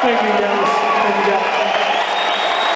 Thank you, Dallas. Thank you, Jack.